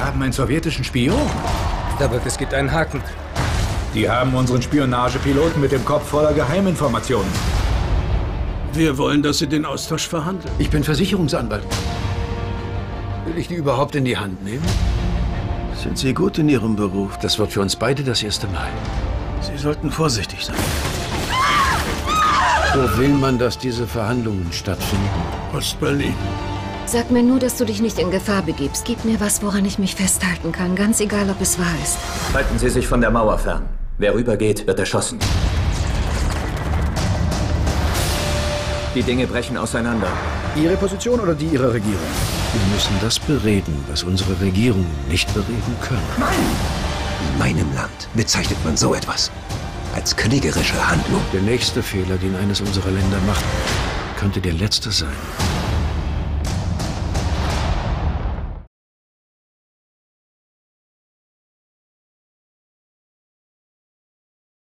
Sie haben einen sowjetischen Spion? Aber es gibt einen Haken. Die haben unseren Spionagepiloten mit dem Kopf voller Geheiminformationen. Wir wollen, dass Sie den Austausch verhandeln. Ich bin Versicherungsanwalt. Will ich die überhaupt in die Hand nehmen? Sind Sie gut in Ihrem Beruf? Das wird für uns beide das erste Mal. Sie sollten vorsichtig sein. Wo will man, dass diese Verhandlungen stattfinden? Ostberlin. Sag mir nur, dass du dich nicht in Gefahr begibst. Gib mir was, woran ich mich festhalten kann. Ganz egal, ob es wahr ist. Halten Sie sich von der Mauer fern. Wer rübergeht, wird erschossen. Die Dinge brechen auseinander. Ihre Position oder die Ihrer Regierung? Wir müssen das bereden, was unsere Regierungen nicht bereden können. In meinem Land bezeichnet man so etwas als kriegerische Handlung. Der nächste Fehler, den eines unserer Länder macht, könnte der letzte sein.